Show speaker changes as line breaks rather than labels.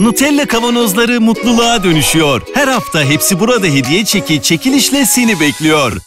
Nutella kavanozları mutluluğa dönüşüyor. Her hafta hepsi burada hediye çeki çekilişle seni bekliyor.